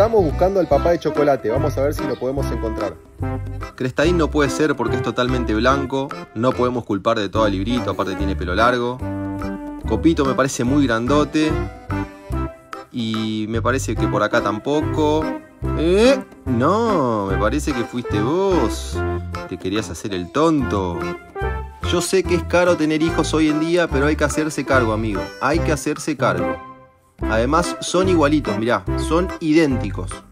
Estamos buscando al papá de chocolate, vamos a ver si lo podemos encontrar. Crestaín no puede ser porque es totalmente blanco, no podemos culpar de todo el librito, aparte tiene pelo largo. Copito me parece muy grandote y me parece que por acá tampoco. ¿Eh? No, me parece que fuiste vos. Te querías hacer el tonto. Yo sé que es caro tener hijos hoy en día, pero hay que hacerse cargo, amigo. Hay que hacerse cargo. Además, son igualitos, mirá, son idénticos.